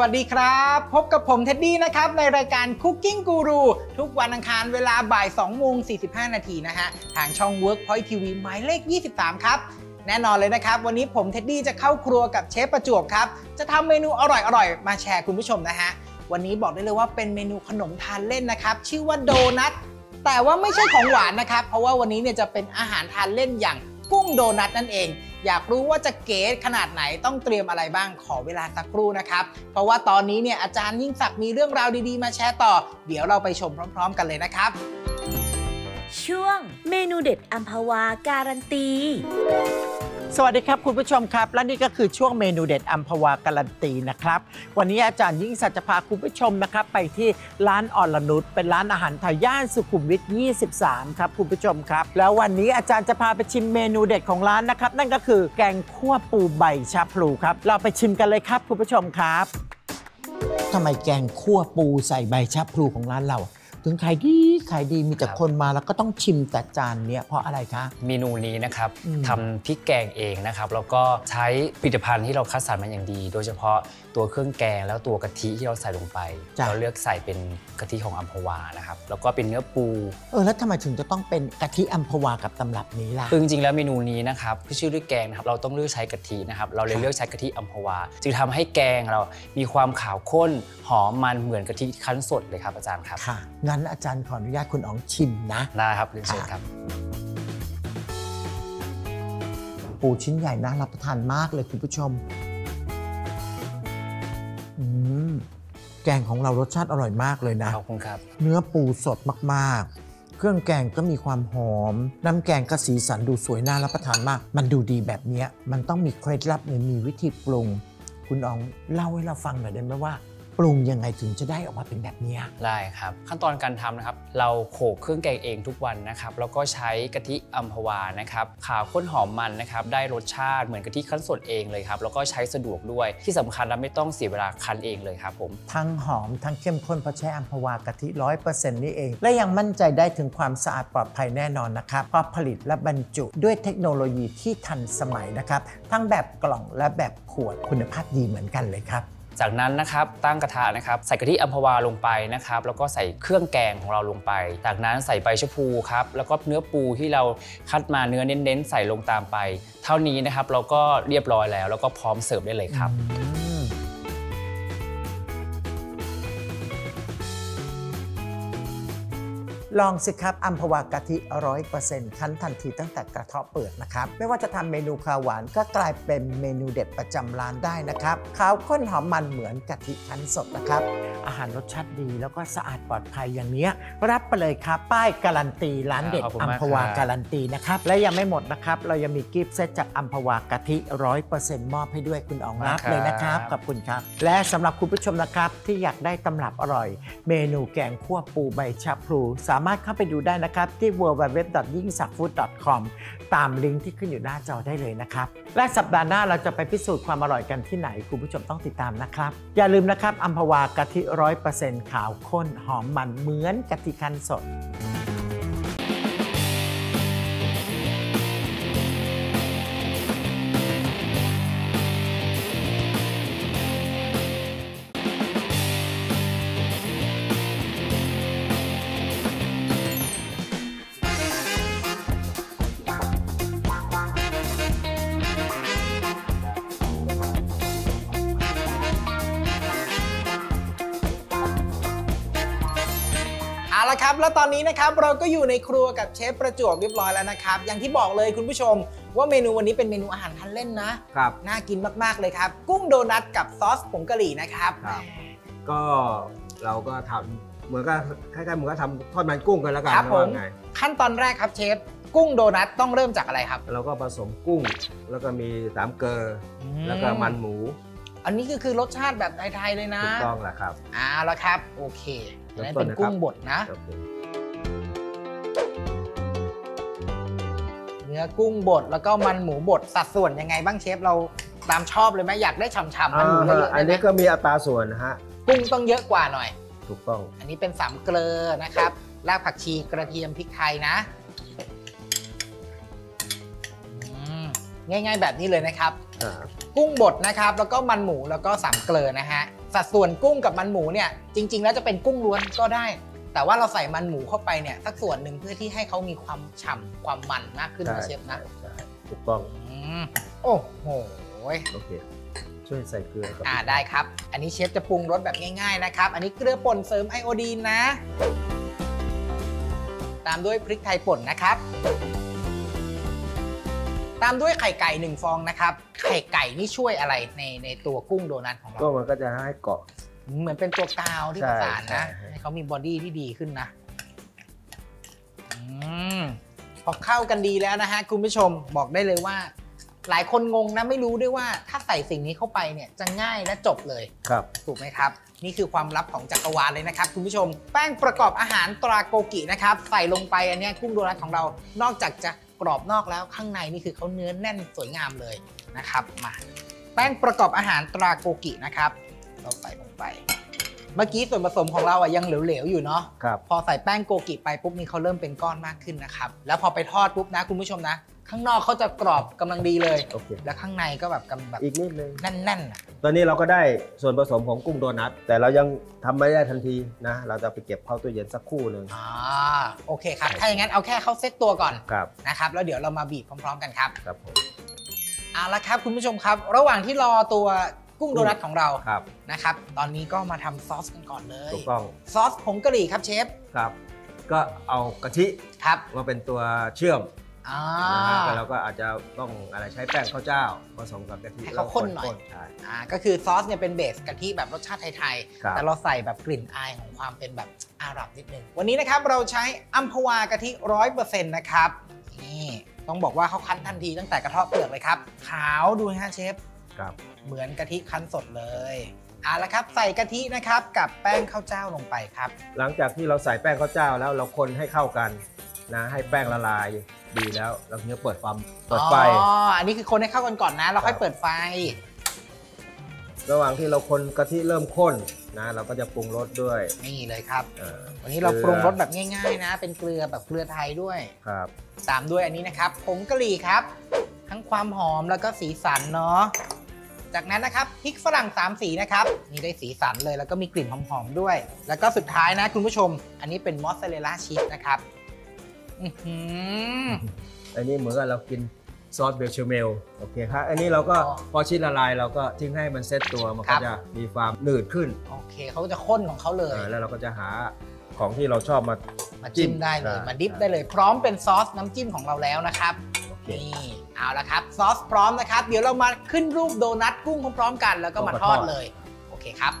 วัสดีครับ พบกับผมเท็ดดี้นะครับ ในรายการ Cooking Guru ทุกวันอังคารเวลาบ่าย2โมง45 นาทีนะฮะ ทางช่อง Workpoint TV หมายเลข 23 ครับ แน่นอนเลยนะครับ วันนี้ผมเท็ดดี้จะเข้าครัวกับเชฟประจวบครับ จะทำเมนูอร่อยๆ มาแชร์คุณผู้ชมนะฮะ วันนี้บอกได้เลยว่าเป็นเมนูขนมทานเล่นนะครับ ชื่อว่าโดนัท แต่ว่าไม่ใช่ของหวานนะครับ เพราะว่าวันนี้เนี่ยจะเป็นอาหารทานเล่นอย่างกุ้งโดนัทนั่นเอง อยากรู้ว่าจะเก๋ขนาดไหนต้องเตรียมอะไรบ้างขอเวลาสักครู่นะครับ เพราะว่าตอนนี้เนี่ยอาจารย์ยิ่งศักดิ์มีเรื่องราวดีๆ มาแชร์ต่อ เดี๋ยวเราไปชมพร้อม ๆ กันเลยนะครับ ช่วงเมนูเด็ดอัมพวาการันตี สวัสดีครับคุณผู้ชมครับ และนี่ก็คือช่วงเมนูเด็ดอัมพวาการันตีนะครับ วันนี้อาจารย์ยิ่งศักดิ์จะพาคุณผู้ชมนะครับ ไปที่ร้านอ่อนละนุชเป็นร้านอาหารไทยย่านสุขุมวิท 23 ครับคุณผู้ชมครับ แล้ววันนี้อาจารย์จะพาไปชิมเมนูเด็ดของร้านนะครับ นั่นก็คือแกงคั่วปูใบชาพลูครับ เราไปชิมกันเลยครับคุณผู้ชมครับทำไมแกงคั่วปูใส่ใบชาพลูของร้านเรา ถึงขายดีขายดีมีแต่ครับคนมาแล้วก็ต้องชิมแต่จานเนี้ยเพราะอะไรคะ เมนูนี้นะครับอืม ทำพริกแกงเองนะครับแล้วก็ใช้ผลิตภัณฑ์ที่เราคัดสรรมาอย่างดี โดยเฉพาะตัวเครื่องแกงแล้วตัวกะทิที่เราใส่ลงไป จ้ะ เราเลือกใส่เป็นกะทิของอัมพวานะครับแล้วก็เป็นเนื้อปู เออแล้วทำไมถึงจะต้องเป็นกะทิอัมพวากับตำรับนี้ล่ะ คือจริงๆแล้วเมนูนี้นะครับที่ชื่อด้วยแกงนะครับเราต้องเลือกใช้กะทินะครับเราเลยครับเลือกใช้กะทิอัมพวา จึงทำให้แกงเรามีความขาวข้นหอมมันเหมือนกะทิคั้นสดเลยครับอาจารย์ครับ ค่ะงั้นอาจารย์ขออนุญาตคุณอ๋องชิมนะ ได้ครับเรียนเชิญครับ ปูชิ้นใหญ่น่ารับประทานมากเลยคุณผู้ชมอืมแกงของเรารสชาติอร่อยมากเลยนะขอบคุณครับ เนื้อปูสดมากๆ เครื่องแกงก็มีความหอม น้ำแกงก็สีสันดูสวยน่ารับประทานมาก มันดูดีแบบเนี้ยมันต้องมีเคล็ดลับหรือมีวิธีปรุง คุณอ๋องเล่าให้เราฟังหน่อยได้ไหมว่า ปรุงยังไงถึงจะได้ออกมาเป็นแบบเนี้ยได้ครับ ขั้นตอนการทำนะครับ เราโขลกเครื่องแกงเองทุกวันนะครับ แล้วก็ใช้กะทิอัมพวานะครับขาวข้นหอมมันนะครับ ได้รสชาติเหมือนกะทิคั้นสดเองเลยครับ แล้วก็ใช้สะดวกด้วยที่สำคัญและไม่ต้องเสียเวลาคั้นเองเลยครับผม ทั้งหอมทั้งเข้มข้นเพราะใช้อัมพวากะทิร้อยเปอร์เซ็นต์นี่เอง และยังมั่นใจได้ถึงความสะอาดปลอดภัยแน่นอนนะครับเพราะผลิตและบรรจุด้วยเทคโนโลยีที่ทันสมัยนะครับ ทั้งแบบกล่องและแบบขวดคุณภาพดีเหมือนกันเลยครับ จากนั้นนะครับตั้งกระทะนะครับใส่กะทิอัมพวาลงไปนะครับแล้วก็ใส่เครื่องแกงของเราลงไป จากนั้นใส่ใบชะพูครับแล้วก็เนื้อปูที่เราคัดมาเนื้อเน้นๆ ใส่ลงตามไป เท่านี้นะครับเราก็เรียบร้อยแล้ว แล้วก็พร้อมเสิร์ฟได้เลยครับ ลองสิครับอัมพวากะทิร้อยเปอร์เซ็นต์คั้นทันทีตั้งแต่กระเทาะเปิดนะครับ ไม่ว่าจะทำเมนูข้าวหวานก็กลายเป็นเมนูเด็ดประจำร้านได้นะครับขาวข้นหอมมันเหมือนกะทิคั้นสดนะครับ อาหารรสชาติดีแล้วก็สะอาดปลอดภัยอย่างเนี้ยรับไปเลยครับ ป้ายการันตีร้านเด็ดขอบคุณอัมมากพวาครับการันตีนะครับ และยังไม่หมดนะครับ เรายังมีกิฟต์เซตจากอัมพวากะทิร้อยเปอร์เซ็นต์มอบให้ด้วยคุณอ๋องรับเลยนะครับขอบคุณครับ และสำหรับคุณผู้ชมนะครับที่อยากได้ตำรับอร่อย เมนูแกงคั่วปูใบชะพลูสาามารถเข้าไปดูได้นะครับที่ www.yingsakfood.com ตามลิงก์ที่ขึ้นอยู่หน้าจอได้เลยนะครับ และสัปดาห์หน้าเราจะไปพิสูจน์ความอร่อยกันที่ไหน คุณผู้ชมต้องติดตามนะครับ อย่าลืมนะครับอัมพวากะทิร้อยเปอร์เซ็นต์ขาวข้นหอมมันเหมือนกะทิคั้นสด เอาละครับ แล้วตอนนี้นะครับเราก็อยู่ในครัวกับเชฟประจวบเรียบร้อยแล้วนะครับ อย่างที่บอกเลยคุณผู้ชม ว่าเมนูวันนี้เป็นเมนูอาหารทานเล่นนะครับ น่ากินมากๆเลยครับ กุ้งโดนัทกับซอสผงกะหรี่นะครับ ครับ ก็เราก็ทำเหมือนกับคล้ายๆเหมือนกับทำทอดมันกุ้งกันแล้วกันครับผม ว่าไงขั้นตอนแรกครับเชฟกุ้งโดนัทต้องเริ่มจากอะไรครับเราก็ผสมกุ้ง แล้วก็มีสามเกลออแล้วก็มันหมูอันนี้ก็คือรสชาติแบบไทยๆเลยนะถูกต้องแหละครับ เอ่าละครับ โอเค อันนั้นเป็นเริ่มต้นนะครับกุ้งบดนะโอเคเนื้อกุ้งบดแล้วก็มันหมูบดสัดส่วนยังไงบ้างเชฟเราตามชอบเลยไหมอยากได้ฉ่ำๆมันหมูเยอะๆอัได้นไหมนี้ก็มีอัตราส่วนนะฮะกุ้งต้องเยอะกว่าหน่อย ถูกต้อง อันนี้เป็นสามเกลือนะครับรากผักชีกระเทียมพริกไทยนะอืมง่ายๆแบบนี้เลยนะครับอ่ากุ้งบดนะครับ แล้วก็มันหมูแล้วก็สามเกลือนะฮะ สัดส่วนกุ้งกับมันหมูเนี่ยจริง ๆ แล้วจะเป็นกุ้งล้วนก็ได้ แต่ว่าเราใส่มันหมูเข้าไปเนี่ยสักส่วนหนึ่งเพื่อที่ให้เขามีความฉ่ำความมันมากขึ้นนะเชฟนะใช่ถูกต้องอืมโอ้โหโอเคช่วยใส่เกลือกับอ่าได้ครับ อันนี้เชฟจะปรุงรสแบบง่ายๆนะครับ อันนี้เกลือป่นเสริมไอโอดีนนะ ตามด้วยพริกไทยป่นนะครับ ตามด้วยไข่ไก่หนึ่งฟองนะครับ ไข่ไก่นี่ช่วยอะไรในในตัวกุ้งโดนัทของเรา ก็มันก็จะให้เกาะ เหมือนเป็นตัวกาวที่ใช่ประสานนะใช่ให้เขามีบอดี้ที่ดีขึ้นนะอืมพอเข้ากันดีแล้วนะฮะคุณผู้ชมบอกได้เลยว่า หลายคนงงนะไม่รู้ด้วยว่าถ้าใส่สิ่งนี้เข้าไปเนี่ยจะง่ายและจบเลยครับ ถูกไหมครับ นี่คือความลับของจักรวาลเลยนะครับ คุณผู้ชม แป้งประกอบอาหารตราโกกินะครับ ใส่ลงไปอันเนี้ยกุ้งโดนัทของเรานอกจากจะ กรอบนอกแล้วข้างในนี่คือเขาเนื้อแน่นสวยงามเลยนะครับมาแป้งประกอบอาหารตราโกกินะครับเราใส่ลงไป เมื่อกี้ส่วนผสมของเราอะยังเหลวๆอยู่เนาะครับพอใส่แป้งโกกิไปปุ๊บนี่เขาเริ่มเป็นก้อนมากขึ้นนะครับแล้วพอไปทอดปุ๊บนะคุณผู้ชมนะ ข้างนอกเขาจะกรอบกำลังดีเลย โอเค แล้วข้างในก็แบบกำแบบอีกนิดนึง แน่นๆอะตอนนี้เราก็ได้ส่วนผสมของกุ้งโดนัท แต่เรายังทำไม่ได้ทันทีนะ เราจะไปเก็บเข้าตู้เย็นสักครู่หนึ่งอ่าโอเคครับถ้าอย่างนั้นเอาแค่เขาเซตตัวก่อนครับนะครับแล้วเดี๋ยวเรามาบีบพร้อม ๆ กันครับ ครับผม เอาละครับคุณผู้ชมครับ ระหว่างที่รอตัว กุ้งโดนัทของเราครับนะครับ ตอนนี้ก็มาทำซอสกันก่อนเลยถูกต้องซอสผงกะหรี่ครับเชฟครับก็เอากะทิครับมาเป็นตัวเชื่อมอ่านะฮะแล้วเราก็อาจจะต้องอะไรใช้แป้งข้าวเจ้าผสมกับกะทิให้เขาข้นหน่อยใช่อ่าก็คือซอสเนี่ยเป็นเบสกะทิแบบรสชาติไทยครับๆแต่เราใส่แบบกลิ่นอายของความเป็นแบบอาหรับนิดนึง วันนี้นะครับเราใช้อัมพวากะทิร้อยเปอร์เซ็นต์นะครับ นี่ต้องบอกว่าเขาคั้นทันทีตั้งแต่กระเทาะเปลือกเลยครับ ขาวดูนะฮะเชฟ ครับ เหมือนกะทิคั้นสดเลยเอาละครับ ใส่กะทินะครับกับแป้งข้าวเจ้าลงไปครับ หลังจากที่เราใส่แป้งข้าวเจ้าแล้วเราคนให้เข้ากันนะให้แป้งละลายดีแล้วเราถึงจะเปิดความเปิดไฟอ๋ออันนี้คือคนให้เข้ากันก่อนนะ เราค่อยครับเปิดไฟ ระหว่างที่เราคนกะทิเริ่มข้นนะ เราก็จะปรุงรสด้วยนี่เลยครับเอ่อวันนี้เราปรุงรสแบบง่ายๆนะ เป็นเกลือแบบเกลือไทยด้วยครับ ตามด้วยอันนี้นะครับผงกะหรี่ครับ ทั้งความหอมแล้วก็สีสันเนาะ จากนั้นนะครับพริกฝรั่งสามสีนะครับนี่ได้สีสันเลยแล้วก็มีกลิ่นหอมๆด้วย แล้วก็สุดท้ายนะคุณผู้ชม อันนี้เป็นมอสซาเรลล่าชีสนะครับอื้อหือ อันนี้เหมือนกับเรากินซอส béchamel โอเคครับอันนี้เราก็อ๋อ พอชีสละลายเราก็ทิ้งให้มันเซตตัวมันครัก็บจะมีความหนืดขึ้นโอเคเขาจะข้นของเขาเลย อ่าแล้วเราก็จะหาของที่เราชอบมา มาจิ้มจิ้มได้เลยใช่มา dip ได้เลย พร้อมเป็นซอสน้ำจิ้มของเราแล้วนะครับโอเค นี่เอาละครับซอสพร้อมนะครับ เดี๋ยวเรามาขึ้นรูปโดนัทกุ้งพร้อมๆกัน แล้วก็มาทอดเลย โอเคครับ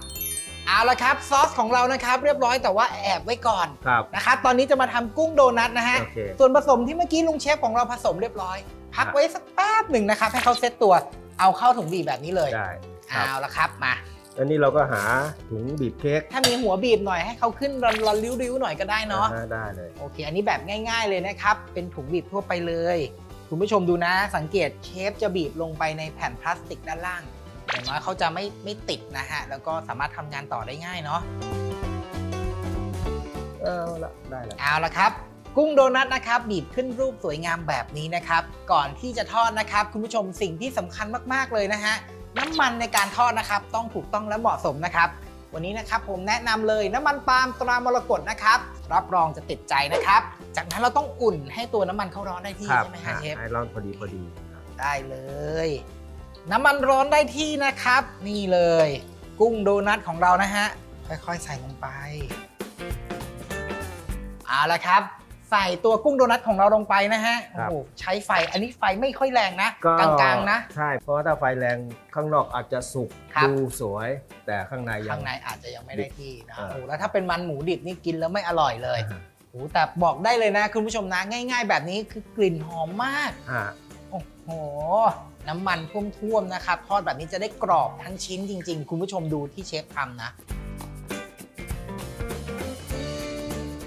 เอาละครับซอสของเรานะครับ เรียบร้อยแต่ว่าแอบไว้ก่อนครับนะครับตอนนี้จะมาทำกุ้งโดนัทนะฮะโอเคส่วนผสมที่เมื่อกี้ลุงเชฟของเราผสมเรียบร้อย พักไว้สักแป๊บหนึ่งนะครับให้เขาเซตตัวเอาเข้าถุงบีบแบบนี้เลยได้ครับเอาละครับมาอันนี้เราก็หาถุงบีบเค้ก ถ้ามีหัวบีบหน่อยให้เขาขึ้นรอนๆริ้วๆหน่อยก็ได้เนาะอ่ได้เลย โอเค อันนี้แบบง่าย ๆเลยนะครับ เป็นถุงบีบทั่วไปเลย คุณผู้ชมดูนะสังเกตเชฟจะบีบลงไปในแผ่นพลาสติกด้านล่างอย่างน้อยเขาจะไม่ไม่ติดนะฮะ แล้วก็สามารถทำงานต่อได้ง่ายเนาะเอาละได้แล้วเอาละครับ กุ้งโดนัทนะครับบีบขึ้นรูปสวยงามแบบนี้นะครับ ก่อนที่จะทอดนะครับ คุณผู้ชมสิ่งที่สำคัญมากๆเลยนะฮะน้ำมันในการทอดนะครับ ต้องถูกต้องและเหมาะสมนะครับ วันนี้นะครับผมแนะนำเลยน้ำมันปาล์มตรามรกตนะครับ รับรองจะติดใจนะครับ จากนั้นเราต้องอุ่นให้ตัวน้ำมันเข้าร้อนได้ที่ครับใช่ไหมฮะเชฟให้ร้อนพอดีพอดีครับได้เลย น้ำมันร้อนได้ที่นะครับ นี่เลย กุ้งโดนัทของเรานะฮะค่อยๆใส่ลงไปเอาละครับ ใส่ตัวกุ้งโดนัทของเราลงไปนะฮะครัโอ้บโหใช้ไฟอันนี้ไฟไม่ค่อยแรงนะ กลางๆนะ ใช่ เพราะว่าถ้าไฟแรงข้างนอกอาจจะสุกครับดูสวย แต่ข้างในยัข้างงในอาจจะยังไม่ได้ที่นะอ่าโอ้โหแล้วถ้าเป็นมันหมูดิบนี่กินแล้วไม่อร่อยเลยอ่าโอ้โหแต่บอกได้เลยนะคุณผู้ชมนะง่าย ๆ แบบนี้คือกลิ่นหอมมากอ่าโอ้โหน้ำมันท่วมๆนะครับทอดแบบนี้จะได้กรอบทั้งชิ้นจริง ๆ คุณผู้ชมดูที่เชฟทำนะ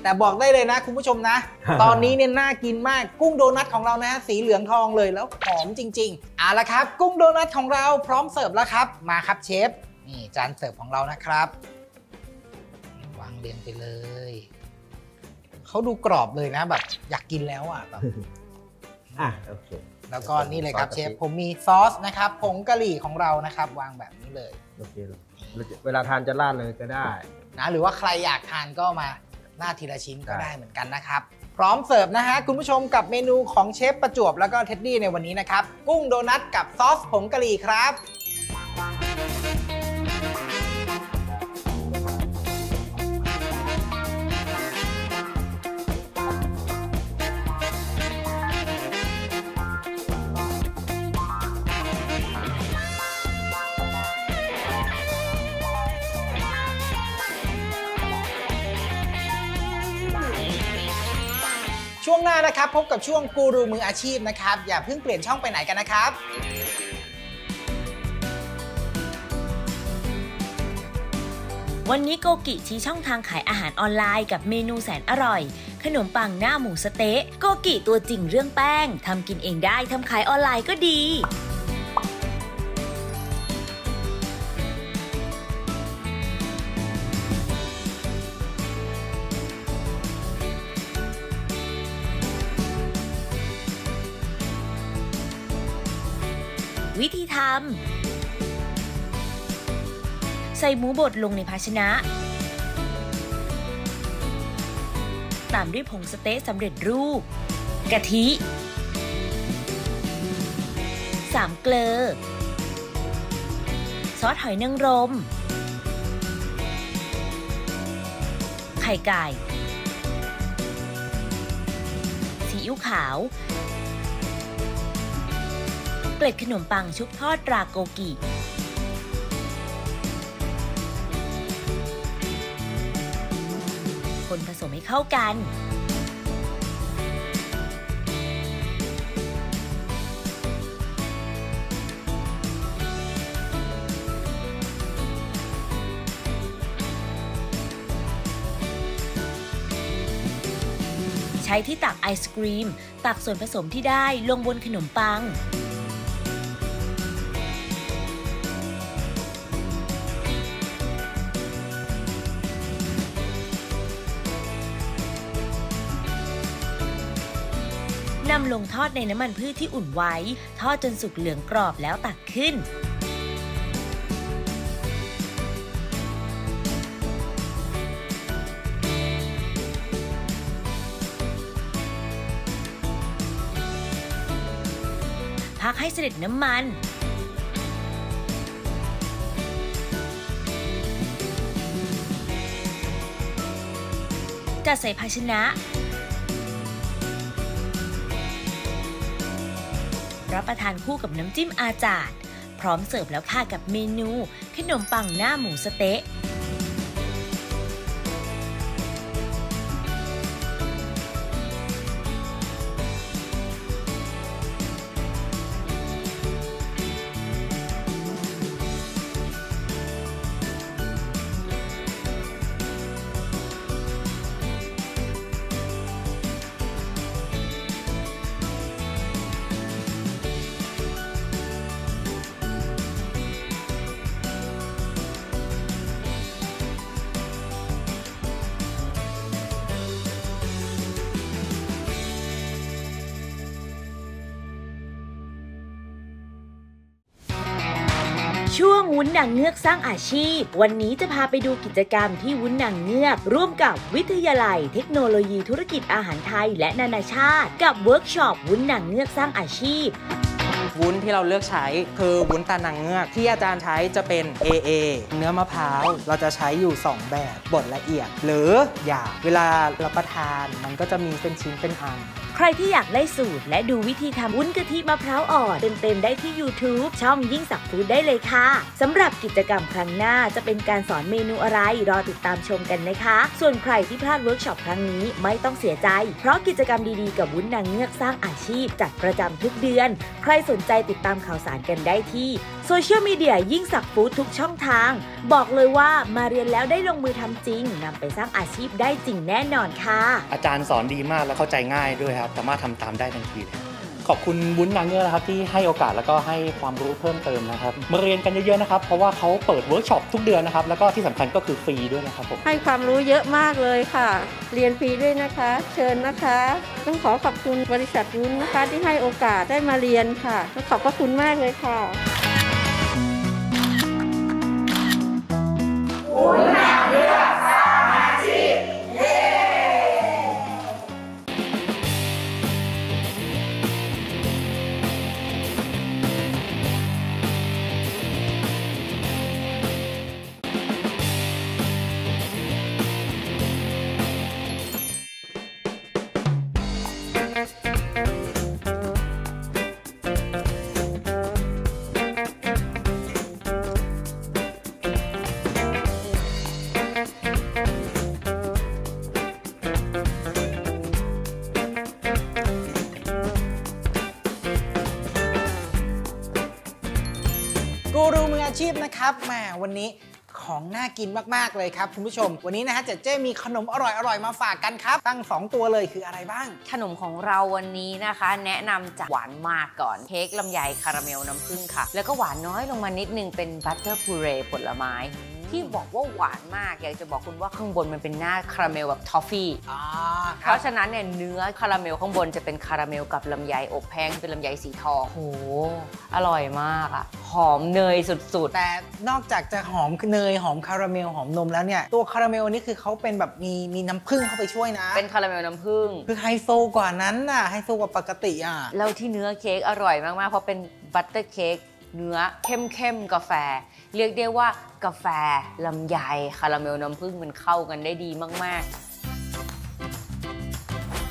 แต่บอกได้เลยนะ คุณผู้ชมนะ ตอนนี้เนี่ยน่ากินมากกุ้งโดนัทของเรานะสีเหลืองทองเลยแล้วหอมจริงๆเอาละครับ กุ้งโดนัทของเราพร้อมเสิร์ฟแล้วครับ มาครับเชฟนี่จานเสิร์ฟของเรานะครับ วางเรียงไปเลยเขาดูกรอบเลยนะแบบอยากกินแล้วอะแบบอะโอเคแล้วก็นี่เลยครับซอสเชฟกะทิผมมีซอสนะครับผงกะหรี่ของเรานะครับ วางแบบนี้เลยโอเคเวลาทานจะราดเลยก็ได้นะหรือว่าใครอยากทานก็มา หน้าทีละชิ้นก็ได้ได้เหมือนกันนะครับ พร้อมเสิร์ฟนะฮะคุณผู้ชมกับเมนูของเชฟประจวบแล้วก็เท็ดดี้ในวันนี้นะครับ กุ้งโดนัทกับซอสผงกะหรี่ครับ ช่วงหน้านะครับ พบกับช่วงกูรูมืออาชีพนะครับ อย่าเพิ่งเปลี่ยนช่องไปไหนกันนะครับวันนี้โกกิชี้ช่องทางขายอาหารออนไลน์กับเมนูแสนอร่อย ขนมปังหน้าหมูสเต๊ะโกกิตัวจริงเรื่องแป้งทำกินเองได้ทำขายออนไลน์ก็ดี วิธีทำ ใส่หมูบดลงในภาชนะ ตามด้วยผงสเต๊ะสำเร็จรูป กะทิ สามเกลือ ซอสหอยนางรม ไข่ไก่ซีอิ๊วขาว เกล็ดขนมปังชุบทอดราโกกิ คนผสมให้เข้ากัน ใช้ที่ตักไอศกรีม ตักส่วนผสมที่ได้ลงบนขนมปัง นำลงทอดในน้ำมันพืชที่อุ่นไว้ ทอดจนสุกเหลืองกรอบแล้วตักขึ้นพักให้เสด็จน้ำมัน จัดใส่ภาชนะ รับประทานคู่กับน้ำจิ้มอาจาดพร้อมเสิร์ฟแล้วค่ะกับเมนู ขนมปังหน้าหมูสเต๊ะ วุ้นนางเงือกสร้างอาชีพ วันนี้จะพาไปดูกิจกรรมที่วุ้นนางเงือก ร่วมกับวิทยาลัย เทคโนโลยีธุรกิจอาหารไทยและนานาชาติ กับเวิร์กช็อปวุ้นนางเงือกสร้างอาชีพวุ้นที่เราเลือกใช้คือวุ้นตรานางเงือก ที่อาจารย์ใช้จะเป็น AA เนื้อมะพร้าวเราจะใช้อยู่ 2 แบบบดละเอียด หรือหยาบเวลารับประทานมันก็จะมีเป็นชิ้นเป็นอัน ใครที่อยากได้สูตร และดูวิธีทำวุ้นกะทิมะพร้าวอ่อนเต็มๆได้ที่ YouTube ช่องยิ่งศักดิ์ฟู้ดได้เลยค่ะสำหรับกิจกรรมครั้งหน้าจะเป็นการสอนเมนูอะไรรอติดตามชมกันนะคะ ส่วนใครที่พลาดเวิร์กช็อปครั้งนี้ไม่ต้องเสียใจ เพราะกิจกรรมดีๆกับวุ้นนางเงือกสร้างอาชีพจัดประจำทุกเดือน ใครสนใจติดตามข่าวสารกันได้ที่โซเชียลมีเดียยิ่งศักดิ์ฟู้ดทุกช่องทาง บอกเลยว่ามาเรียนแล้วได้ลงมือทำจริงนำไปสร้างอาชีพได้จริงแน่นอนค่ะ อาจารย์สอนดีมากและเข้าใจง่ายด้วยครับสามารถทำตามได้ทันทีเลยขอบคุณวุ้นนางเงือกนะครับที่ให้โอกาสแล้วก็ให้ความรู้เพิ่มเติมนะครับมาเรียนกันเยอะๆนะครับเพราะว่าเขาเปิดเวิร์กช็อปทุกเดือนนะครับแล้วก็ที่สำคัญก็คือฟรีด้วยนะครับผมให้ความรู้เยอะมากเลยค่ะ เรียนฟรีด้วยนะคะ เชิญนะคะ ต้องขอขอบคุณบริษัทวุ้นนะคะที่ให้โอกาสได้มาเรียนค่ะต้องขอบพระคุณมากเลยค่ะกู นะครับแหมวันนี้ของน่ากินมาก ๆ เลยครับ คุณผู้ชม วันนี้นะฮะเจ๊เจ้มีขนมอร่อย ๆ มาฝากกันครับ ตั้ง 2 ตัวเลยคืออะไรบ้าง ขนมของเราวันนี้นะคะ แนะนำจากหวานมากก่อน เค้กลำไยคาราเมลน้ำผึ้งค่ะ แล้วก็หวานน้อยลงมานิดนึงเป็น butter puree ผลไม้ ที่บอกว่าหวานมากอยากจะบอกคุณว่าข้างบนมันเป็นหน้าคาราเมลแบบทอฟฟี่ อ่าครับราะฉะนั้นเนี่ยเนื้อคาราเมลข้างบนจะเป็นคาราเมลกับลำไยอบแห้งเป็นลำไยสีทองโหอร่อยมากอะหอมเนยสุดๆแต่นอกจากจะหอมเนยหอมคาราเมลหอมนมแล้วเนี่ยตัวคาราเมลนี่คือเขาเป็นแบบมีมีน้ำผึ้งเข้าไปช่วยนะเป็นคาราเมลน้ำผึ้ง คือไฮโซกว่านั้นน่ะไฮโซกว่าปกติอะ แล้วที่เนื้อเค้กอร่อยมาก ๆ เพราะเป็น butter cake เนื้อเข้มๆกาแฟ เรียกได้ว่ากาแฟลำไยคาราเมลน้ำผึ้งมันเข้ากันได้ดีมาก ๆ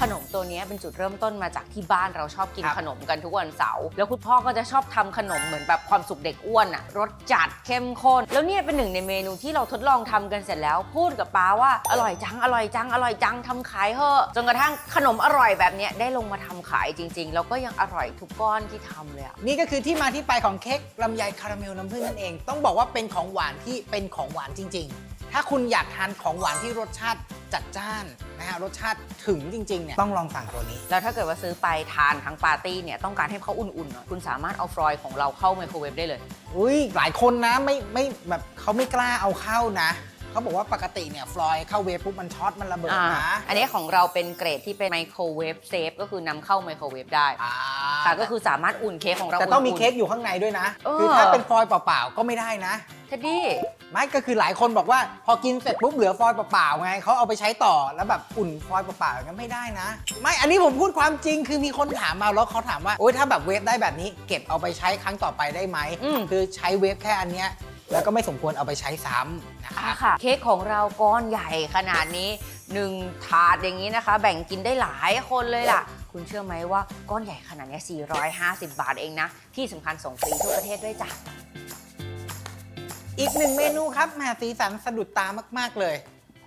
ขนมตัวนี้เป็นจุดเริ่มต้นมาจากที่บ้านเราชอบกินครับขนมกันทุกวันเสาร์แล้วคุณพ่อก็จะชอบทำขนมเหมือนแบบความสุขเด็กอ้วนอะรสจัดเข้มข้น แล้วเนี่ยเป็นหนึ่งในเมนูที่เราทดลองทำกันเสร็จแล้ว พูดกับป้าว่าอร่อยจังอร่อยจังอร่อยจังทำขายเถอะจนกระทั่งขนมอร่อยแบบเนี้ยได้ลงมาทำขายจริง ๆ แล้วก็ยังอร่อยทุกก้อนที่ทำเลยอะนี่ก็คือที่มาที่ไปของเค้กลำไยคาราเมลน้ำผึ้งนั่นเอง ต้องบอกว่าเป็นของหวานที่เป็นของหวานจริง ๆ ถ้าคุณอยากทานของหวานที่รสชาติจัดจ้านนะฮะรสชาติถึงจริงๆเนี่ยต้องลองสั่งตัวนี้ แล้วถ้าเกิดว่าซื้อไปทานทั้งปาร์ตี้เนี่ยต้องการให้เขาอุ่นๆหน่อยคุณสามารถเอาฟรอยล์ของเราเข้าไมโครเวฟได้เลย อุ้ยหลายคนนะไม่ไม่แบบเขาไม่กล้าเอาเข้านะเขาบอกว่าปกติเนี่ยฟอยล์เข้าเวฟปุ๊บมันช็อตมันระเบิดอ่านะ อันนี้ของเราเป็นเกรดที่เป็น microwave safe ก็คือนำเข้าไมโครเวฟได้อ่าค่ะก็คือสามารถอุ่นเค้กของเราแต่ต้องมีเนื้อเค้กอยู่ข้างในด้วยนะเออคือถ้าเป็นฟอยล์เปล่าๆ ก็ไม่ได้นะ เท็ดดี้ไม่ก็คือหลายคนบอกว่า พอกินเสร็จปุ๊บเหลือฟอยล์เปล่าๆไงเขาเอาไปใช้ต่อแล้วแบบอุ่นฟอยล์เปล่าๆอย่างนั้นไม่ได้นะ ไม่อันนี้ผมพูดความจริงคือมีคนถามมาแล้วเขาถามว่าโอ๊ยถ้าแบบเวฟได้แบบนี้ เก็บเอาไปใช้ครั้งต่อไปได้ไหมอืม คือใช้เวฟแค่อันเนี้ยแล้วก็ไม่สมควรเอาไปใช้ซ้ำนะครับค่ะเค้กของเราก้อนใหญ่ขนาดนี้หนึ่งถาดอย่างนี้นะคะ แบ่งกินได้หลายคนเลยล่ะ คุณเชื่อไหมว่าก้อนใหญ่ขนาดเนี้ย450 บาทเองนะ ที่สำคัญส่งฟรีทั่วประเทศด้วยจ้ะ อีกหนึ่งเมนูครับแหมสีสันสะดุดตามาก ๆ เลย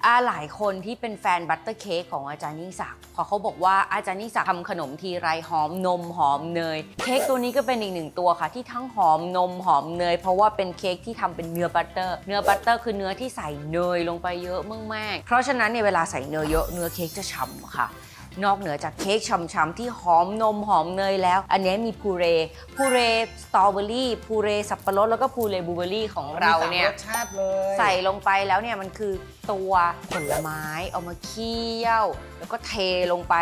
อาหลายคนที่เป็นแฟนบัตเตอร์เค้กของอาจารย์ยิ่งศักดิ์พอเขาบอกว่าอาจารย์ยิ่งศักดิ์ทำขนมทีไรหอมนมหอมเนย เค้กตัวนี้ก็เป็นอีกหนึ่งตัวค่ะ ที่ทั้งหอมนมหอมเนย เพราะว่าเป็นเค้กที่ทำเป็นเนื้อ butter เนื้อ butter คือเนื้อที่ใส่เนยลงไปเยอะมากๆเพราะฉะนั้นเนี่ยเวลาใส่เนยเยอะเนื้อเค้กจะฉ่ำค่ะ นอกเหนือจากเค้กฉ่ำๆที่หอมนมหอมเนยแล้ว อันนี้มี puree puree สตรอเบอรี่ puree สับปะรดแล้วก็ puree บลูเบอรี่ของเราเนี่ยมีสามรสชาติเลยใส่ลงไปแล้วเนี่ยมันคือตัวผลไม้เอามาเคี่ยว แล้วก็เทลงไป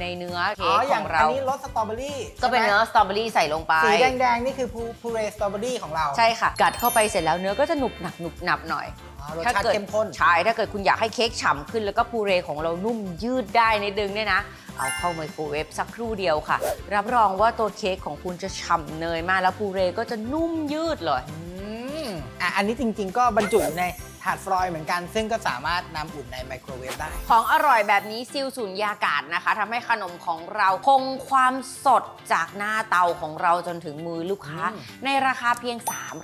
ในเนื้ออ๋เค้อกอขย่าองงอัเรานนี้รสสตรอเบอรี่ก็เป็นใช่ไหมเนื้อสตรอเบอรี่ใส่ลงไป สีแดงๆ นี่คือพูพูเรสตรอเบอรี่ของเรา ใช่ค่ะ กัดเข้าไปเสร็จแล้วเนื้อก็จะหนุบหนับหนุบหนับหน่อยอ๋อ รสชาติเข้มข้นใช่ถ้าเกิดคุณอยากให้เค้กฉ่ำขึ้นแล้วก็ปูเรของเรานุ่มยืดได้ในดึงเนี่ยนะ เอาเข้าไมโครเวฟสักครู่เดียวค่ะ รับรองว่าตัวเค้กของคุณจะฉ่ำเนยมากแล้วปูเรก็จะนุ่มยืดเลยอืมอะอันนี้จริง ๆ ก็บรรจุอยู่ในถาดฟรอยล์เหมือนกัน ซึ่งก็สามารถนำอุ่นในไมโครเวฟได้ ของอร่อยแบบนี้ซิลสูญยากาศนะคะทำให้ขนมของเราคงความสดจากหน้าเตาของเราจนถึงมือลูกค้าอืมในราคาเพียง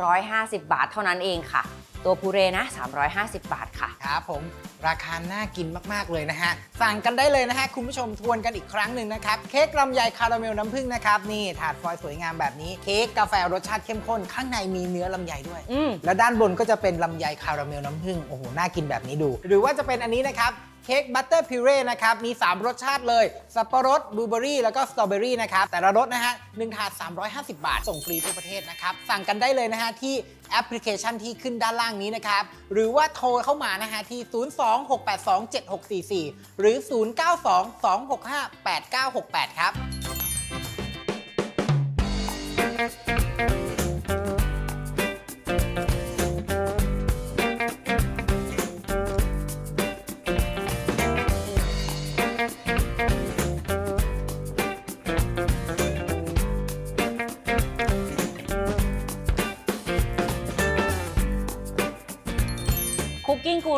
350 บาทเท่านั้นเองค่ะ ตัวปูเรนะ 350 บาทค่ะ ครับผมราคาน่ากินมาก ๆ เลยนะฮะ สั่งกันได้เลยนะฮะ คุณผู้ชมทวนกันอีกครั้งหนึ่งนะครับ เค้กลำไยคาราเมลน้ำผึ้งนะครับ นี่ถาดฟอยล์สวยงามแบบนี้ เค้กกาแฟรสชาติเข้มข้น ข้างในมีเนื้อลำไยด้วย อืม แล้วด้านบนก็จะเป็นลำไยคาราเมลน้ำผึ้งโอ้โหน่ากินแบบนี้ดู หรือว่าจะเป็นอันนี้นะครับ เค้ก butter puree นะครับ มี 3 รสชาติเลย สับปะรดบลูเบอรี่แล้วก็สตรอเบอรี่นะครับ แต่ละรสนะฮะหนึ่งถาด 350 บาท ส่งฟรีทั่วประเทศนะครับ สั่งกันได้เลยนะฮะ ที่แอปพลิเคชันที่ขึ้นด้านล่างนี้นะครับ หรือว่าโทรเข้ามานะฮะ ที่ 026827644 หรือ 0922658968 ครับ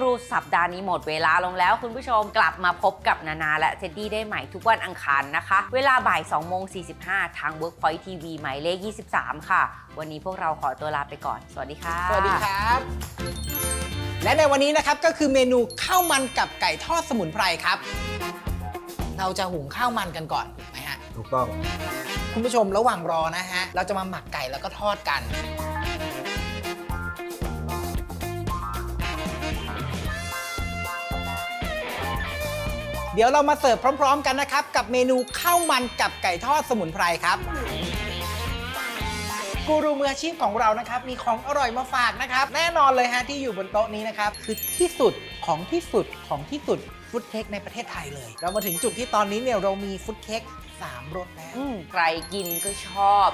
รูสัปดาห์นี้หมดเวลาลงแล้วคุณผู้ชมกลับมาพบกับนานาและเท็ดดี้ได้ใหม่ทุกวันอังคารนะคะ เวลาบ่าย2โมง45 ทาง Workpoint TV หมายเลข 23 ค่ะ วันนี้พวกเราขอตัวลาไปก่อน สวัสดีค่ะ สวัสดีครับ และในวันนี้นะครับก็คือเมนูข้าวมันกับไก่ทอดสมุนไพรครับ เราจะหุงข้าวมันกันก่อนถูกไหมฮะ ถูกต้อง คุณผู้ชมระหว่างรอนะฮะ เราจะมาหมักไก่แล้วก็ทอดกัน เดี๋ยวเรามาเสิร์ฟพร้อม ๆ กันนะครับ กับเมนูข้าวมันกับไก่ทอดสมุนไพรครับกูรูมืออาชีพของเรานะครับ มีของอร่อยมาฝากนะครับ แน่นอนเลยฮะที่อยู่บนโต๊ะนี้นะครับ คือที่สุดของที่สุดของที่สุดฟุตเค้กในประเทศไทยเลย เรามาถึงจุดที่ตอนนี้เนี่ยเรามีฟุตเค้ก3รสแล้ว ใครกินก็ชอบ